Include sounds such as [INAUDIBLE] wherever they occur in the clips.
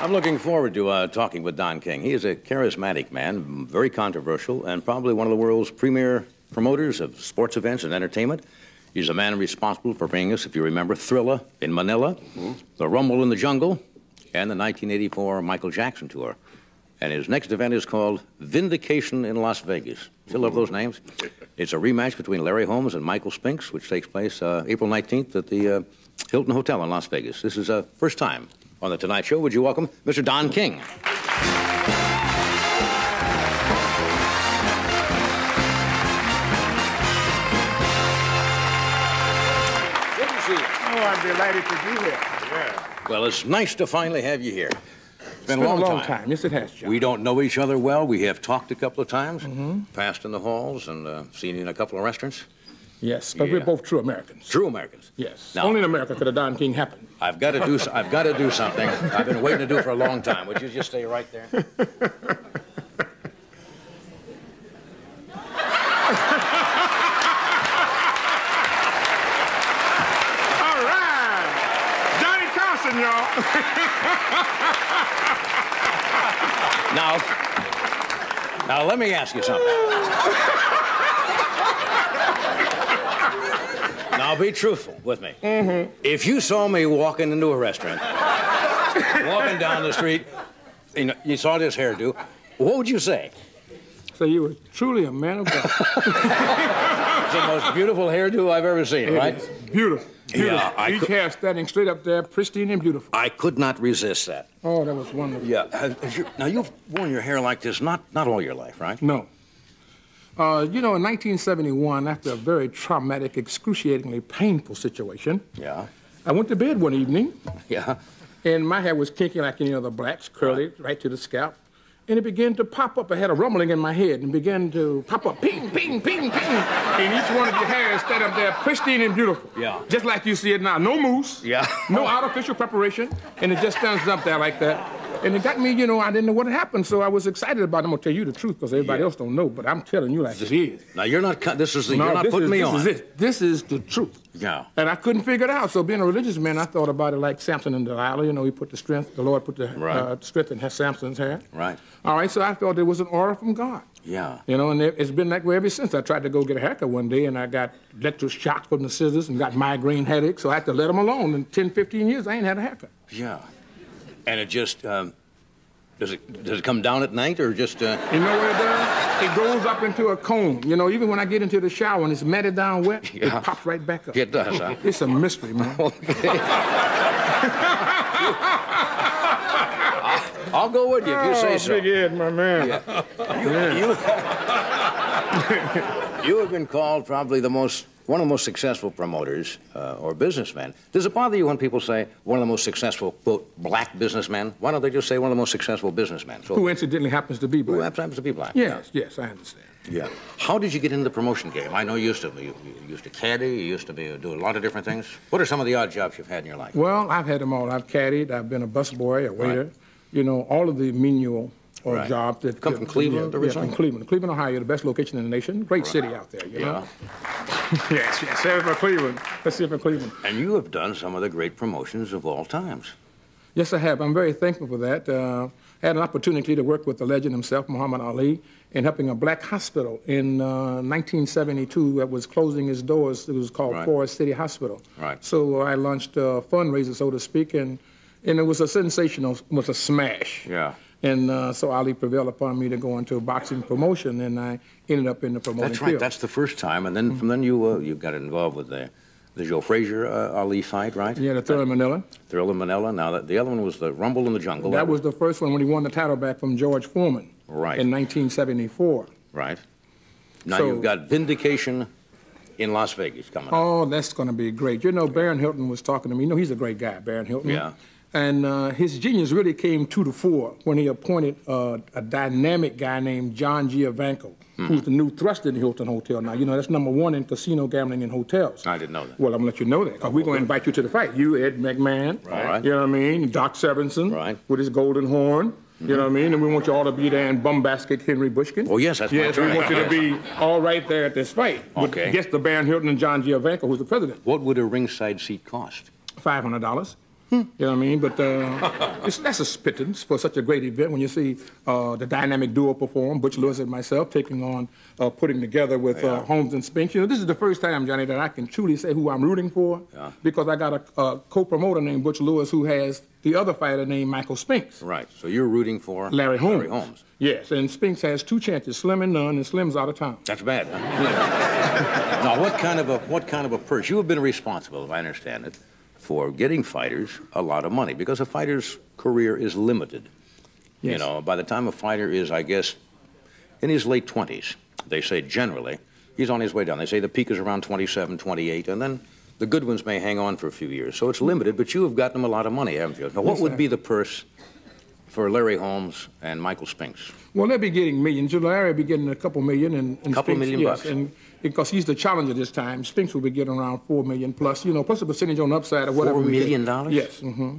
I'm looking forward to uh, talking with Don King. He is a charismatic man, very controversial, and probably one of the world's premier promoters of sports events and entertainment. He's a man responsible for bringing us, if you remember, Thrilla in Manila, mm-hmm. the Rumble in the Jungle, and the 1984 Michael Jackson tour. And his next event is called Vindication in Las Vegas. Still love those names? It's a rematch between Larry Holmes and Michael Spinks, which takes place uh, April 19th at the uh, Hilton Hotel in Las Vegas. This is a uh, first time on The Tonight Show. Would you welcome Mr. Don King? Good to see you. Oh, I'm delighted to be here. Yeah. Well, it's nice to finally have you here. It's been, it's been a long, a long time. time. Yes, it has, John. We don't know each other well. We have talked a couple of times, mm -hmm. passed in the halls, and uh, seen you in a couple of restaurants. Yes, but yeah. we're both true Americans. True Americans. Yes. Now, Only in America could a Don King happen. I've got to do. I've got to do something. I've been waiting to do for a long time. Would you just stay right there? [LAUGHS] All right, Johnny Carson, y'all. [LAUGHS] now, now let me ask you something. Now be truthful with me. Mm-hmm. If you saw me walking into a restaurant, walking down the street, you, know, you saw this hairdo, what would you say? So you were truly a man of God. [LAUGHS] it's the most beautiful hairdo I've ever seen, it right? Beautiful. beautiful. Yeah, I Each could, hair standing straight up there, pristine and beautiful. I could not resist that. Oh, that was wonderful. Yeah. You, now you've worn your hair like this not not all your life, right? No. Uh, you know, in 1971, after a very traumatic, excruciatingly painful situation, yeah, I went to bed one evening. [LAUGHS] Yeah. And my hair was kinky like any other blacks, curly right. right to the scalp. And it began to pop up. I had a rumbling in my head and began to pop up, ping, ping, ping, ping. And each one of your hairs stand up there pristine and beautiful. Yeah. Just like you see it now. No mousse. Yeah. no artificial preparation. And it just stands up there like that. And it got me, you know, I didn't know what had happened, so I was excited about it. I'm gonna tell you the truth because everybody yeah. else don't know, but I'm telling you like this, it is. Now you're not. This is the. No, you're not putting is, me this on. Is it. This is the truth. Yeah. And I couldn't figure it out. So being a religious man, I thought about it like Samson and Delilah. You know, he put the strength. The Lord put the right. uh, strength in Samson's hair. Right. All right. So I felt it was an order from God. Yeah. You know, and it's been that way ever since. I tried to go get a haircut one day, and I got electric shocks from the scissors and got migraine headaches, so I had to let them alone. In 10, 15 years, I ain't had a haircut. Yeah. And it just, um, does it does it come down at night or just? Uh... You know what it does? It goes up into a cone. You know, even when I get into the shower and it's matted down wet, yeah. it pops right back up. It does, huh? [LAUGHS] It's a mystery, man. [LAUGHS] Okay. I'll go with you if you say oh, so. Big Ed, my man. Yeah. You, you, [LAUGHS] you have been called probably the most one of the most successful promoters uh, or businessmen. Does it bother you when people say one of the most successful, quote, black businessmen? Why don't they just say one of the most successful businessmen? So, who incidentally happens to be black. Who happens to be black. Yes, yes, I understand. Yeah. How did you get into the promotion game? I know you used to you, you used to caddy, you used to be do a lot of different things. What are some of the odd jobs you've had in your life? Well, I've had them all. I've caddied, I've been a busboy, a waiter, right. you know, all of the menial or right. job that come from Cleveland yeah, from Cleveland. Cleveland, Ohio, the best location in the nation. Great right. city out there, you yeah. know. yes, yes. Save for Cleveland. Let's see for Cleveland. And you have done some of the great promotions of all times. Yes, I have. I'm very thankful for that. Uh, I had an opportunity to work with the legend himself, Muhammad Ali, in helping a black hospital in uh, 1972 that was closing its doors. It was called right. Forest City Hospital. Right. So I launched a fundraiser, so to speak, and and it was a sensational, it was a smash. Yeah. And uh, so Ali prevailed upon me to go into a boxing promotion, and I ended up in the promoting That's right. Field. That's the first time, and then mm -hmm. from then you uh, you got involved with the the Joe Frazier uh, Ali fight, right? Yeah, the Thrill Thrilla Manila. Thrill Thrilla Manila. Now that, the other one was the Rumble in the Jungle. That, that was, was the first one when he won the title back from George Foreman. Right. In 1974. Right. Now so, you've got Vindication in Las Vegas coming oh, up. that's going to be great. You know, Baron Hilton was talking to me. You know, he's a great guy, Baron Hilton. Yeah. And uh, his genius really came to the fore when he appointed uh, a dynamic guy named John Giovenco, mm-hmm. who's the new thrust in the Hilton Hotel now. You know, that's number one in casino gambling in hotels. I didn't know that. Well, I'm going to let you know that because we're going to invite you to the fight. You, Ed McMahon. Right. You know what I mean? Doc Severinsen. Right. With his golden horn. You know what I mean? And we want you all to be there in Bombastic Henry Bushkin. Oh, yes, that's yes, we want you to be all right there at this fight. Okay. With guest the Baron Hilton and John Giovenco, who's the president. What would a ringside seat cost? $500. You know what I mean? But uh, that's a pittance for such a great event when you see uh, the dynamic duo perform, Butch Lewis and myself taking on, uh, putting together with uh, yeah. Holmes and Spinks. You know, this is the first time, Johnny, that I can truly say who I'm rooting for yeah. because I got a, a co-promoter named Butch Lewis who has the other fighter named Michael Spinks. Right. So you're rooting for Larry Holmes. Larry Holmes. Yes, and Spinks has two chances, Slim and none, and Slim's out of town. That's bad. Huh? [LAUGHS] now, what kind of a what kind of a purse? You have been responsible, if I understand it, for getting fighters a lot of money because a fighter's career is limited. Yes. You know, by the time a fighter is, I guess, in his late 20s, they say generally, he's on his way down. They say the peak is around 27, 28, and then the good ones may hang on for a few years. So it's limited, but you have gotten them a lot of money, haven't you? Now, what yes, would be the purse for Larry Holmes and Michael Spinks? Well, they'll be getting millions. Larry will be getting a couple million, and, and couple Spinks, million yes, bucks. And because he's the challenger this time, Spinks will be getting around four million plus. You know, plus a percentage on the upside or whatever. Four million dollars. Yes. Mm-hmm.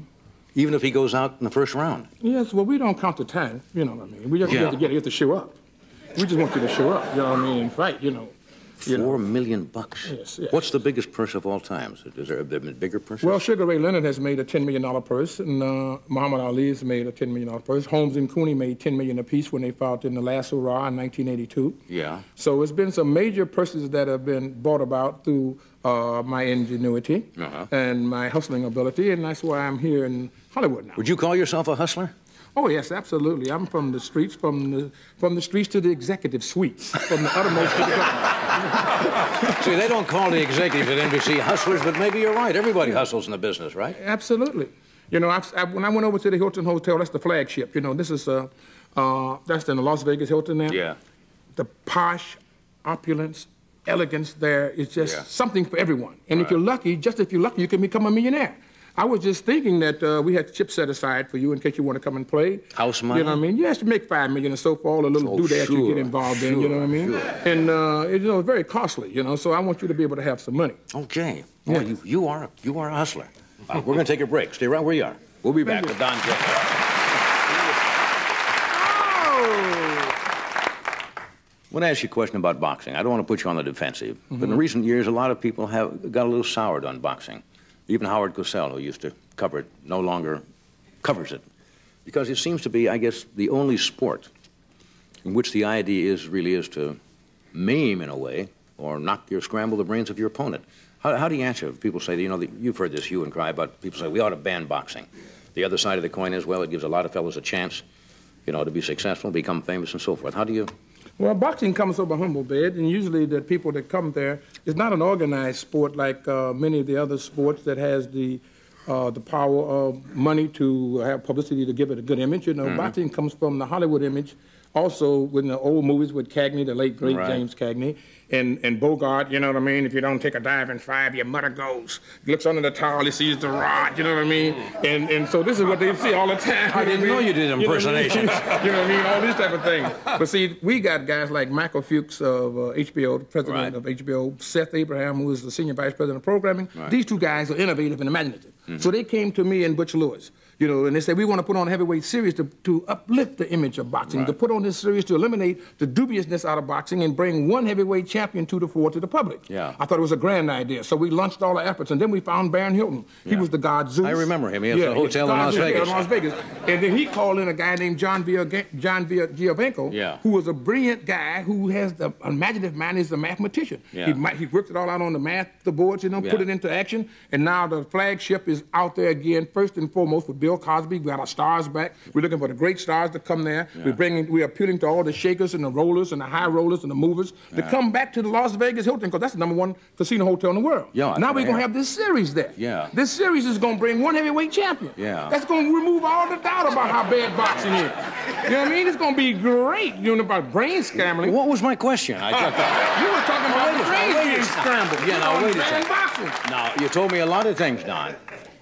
Even if he goes out in the first round. Yes. Well, we don't count the time. You know what I mean? We just yeah. have to get. You have to show up. We just want you to show up. You know what I mean? And fight. You know. Four know. million bucks. Yes, yes. What's the biggest purse of all time? Is there, have there been bigger purses? Well, Sugar Ray Leonard has made a $10 million purse, and uh, Muhammad Ali has made a $10 million purse. Holmes and Cooney made 10 million apiece when they fought in the last hurrah in 1982. Yeah. So it's been some major purses that have been brought about through uh, my ingenuity uh-huh. and my hustling ability, and that's why I'm here in Hollywood now. Would you call yourself a hustler? Oh yes, absolutely. I'm from the streets, from the from the streets to the executive suites, from the uttermost to the top. [LAUGHS] See, they don't call the executives at NBC hustlers, but maybe you're right. Everybody hustles in the business, right? Absolutely. You know, I've, I, when I went over to the Hilton Hotel, that's the flagship. You know, this is uh, uh, that's in the Las Vegas Hilton there. Yeah. The posh, opulence, elegance there is just yeah. something for everyone. And right. if you're lucky, just if you're lucky, you can become a millionaire. I was just thinking that uh, we had chips set aside for you in case you want to come and play. House money? You know what I mean? Yes, you make five million or so for all the little oh, doodads sure, you get involved sure, in, you know what I mean? Sure. And, uh, it, you know, it's very costly, you know, so I want you to be able to have some money. Okay. Well, yeah. you, you, are, you are a hustler. We're going to take a break. Stay right where you are. We'll be back with Don Jeff. I want to ask you a question about boxing. I don't want to put you on the defensive, mm -hmm. but in mm-hmm. recent years, a lot of people have got a little soured on boxing. Even Howard Cosell, who used to cover it, no longer covers it. Because it seems to be, I guess, the only sport in which the idea is really is to maim, in a way, or knock or scramble the brains of your opponent. How, how do you answer? People say, you know, you've heard this hue and cry about people say we ought to ban boxing. The other side of the coin is, well, it gives a lot of fellows a chance, you know, to be successful, become famous, and so forth. How do you well, boxing comes from a humble bed, and usually the people that come there is not an organized sport like uh, many of the other sports that has the uh, the power of money to have publicity to give it a good image. You know, mm-hmm. boxing comes from the Hollywood image, also in the old movies with Cagney, the late great right. James Cagney, and, and Bogart, you know what I mean? If you don't take a dive in five, your mother goes. Looks under the towel, he sees the rod, you know what I mean? And and so this is what they see all the time. I didn't know you did impersonations. [LAUGHS] You know what I mean? All this type of thing. But see, we got guys like Michael Fuchs of uh, HBO, the president right. of HBO, Seth Abraham, who is the senior vice president of programming. Right. These two guys are innovative and imaginative. Mm-hmm. So they came to me and Butch Lewis you know, and they said we want to put on a heavyweight series to, to uplift the image of boxing, right. to put on this series to eliminate the dubiousness out of boxing and bring one heavyweight champion to the fore to the public. Yeah. I thought it was a grand idea. So we launched all our efforts, and then we found Baron Hilton. He was the god Zeus. I remember him. He has yeah, a hotel in Las Vegas. in Las Vegas. And then he called in a guy named John Via, John Via Giovenco, yeah. who was a brilliant guy who has the imaginative mind. He's a mathematician. Yeah. He, he worked it all out on the math, the boards, you know, put it into action. And now the flagship is out there again, first and foremost with Bill Cosby. We got our stars back. We're looking for the great stars to come there. Yeah. We're bringing, we're appealing to all the shakers and the rollers and the high rollers and the movers yeah. to come back to the Las Vegas Hilton because that's the number one casino hotel in the world. Yeah, now we're going to have this series there. Yeah. This series is going to bring one heavyweight champion. Yeah. That's going to remove all the doubt about how bad boxing is. You know what I mean? It's going to be great. You know about brain scrambling. What was my question? I thought [LAUGHS] that. You were talking about the brain being scrambled. Yeah, now wait a second. Now, you told me a lot of things, Don.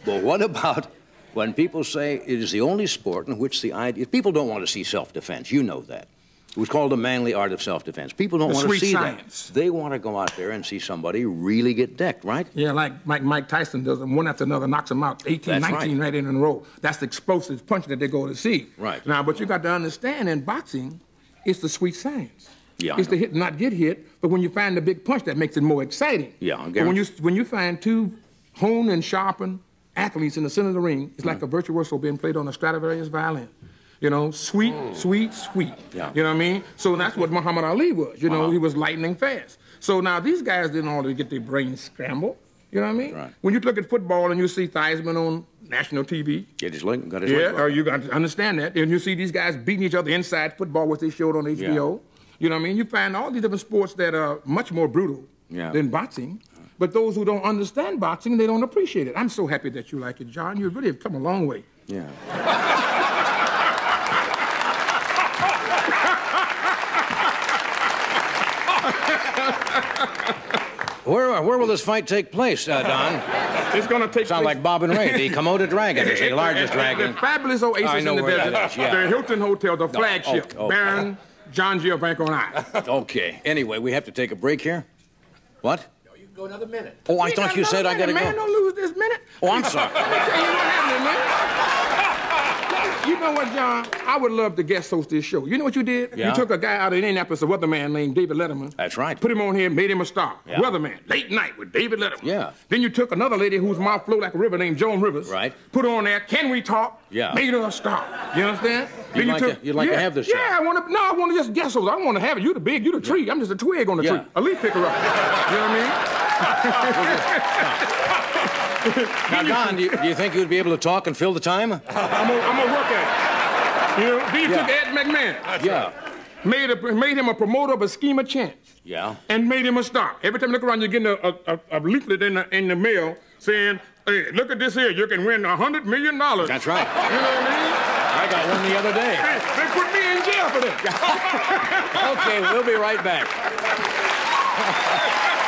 But what about when people say it is the only sport in which the idea, people don't want to see self-defense, you know that. It was called the manly art of self-defense. People don't the want to see science. that. They want to go out there and see somebody really get decked, right? Yeah, like Mike, Mike Tyson does them one after another, knocks them out 18, That's 19 right. right in a row. That's the explosive punch that they go to see. Right. Now, but you got to understand in boxing, it's the sweet science. Yeah, it's the hit not get hit, but when you find the big punch, that makes it more exciting. Yeah, I'm when you when you find two honed and sharpened athletes in the center of the ring is like mm. a virtuoso being played on a Stradivarius violin. You know, sweet, mm. sweet, sweet. Yeah. You know what I mean? So that's what Muhammad Ali was. You know, uh-huh. he was lightning fast. So now these guys didn't all get their brains scrambled. You know what I mean? Right. When you look at football and you see Theismann on national TV, Get his link, got his yeah, link. or uh, you got to understand that. And you see these guys beating each other inside football, what they showed on HBO. You know what I mean? You find all these different sports that are much more brutal Yeah. than boxing. But those who don't understand boxing, they don't appreciate it. I'm so happy that you like it, John. You really have come a long way. Yeah. Where, where will this fight take place, uh, Don? It's going to take Sound place- like Bob and Ray. The [LAUGHS] Komodo Dragon is the largest At- at dragon. The fabulous oasis I know in the where desert. is, yeah. The Hilton Hotel, the flagship. okay, okay. Baron John Giovenco and I. Okay. Anyway, we have to take a break here. What? You can go another minute. Oh, I We thought you said I gotta minute, go. Man, don't lose this minute. Oh, I'm sorry. [LAUGHS] Let me tell you what happened. [LAUGHS] You know what, John? I would love to guest host this show. You know what you did? Yeah. You took a guy out of Indianapolis, a weatherman named David Letterman. That's right. Put him on here, made him a star. Yeah. Weatherman, late night with David Letterman. Yeah. Then you took another lady whose mouth flowed like a river named Joan Rivers. Right. Put her on there. Can we talk? Yeah. Made her a star. You understand? You'd Then like to- you'd like to have this show. Yeah, I want to. No, I want to just guest host. I don't want to have it. You're the big, You're the tree. I'm just a twig on the Yeah. tree. A leaf picker up. you know what I mean? Now, Don, do you, do you think you'd be able to talk and fill the time? I'm gonna, work at it. You know, then you Yeah. took Ed McMahon, Yeah. made, a, made him a promoter of a scheme of chance, Yeah. and made him a star. Every time you look around, you're getting a, a, a, leaflet in the, in the mail saying, hey, look at this here, you can win a $100 million. That's right. You know what I mean? I got one the other day. Hey, they put me in jail for that. [LAUGHS] Okay, we'll be right back. [LAUGHS]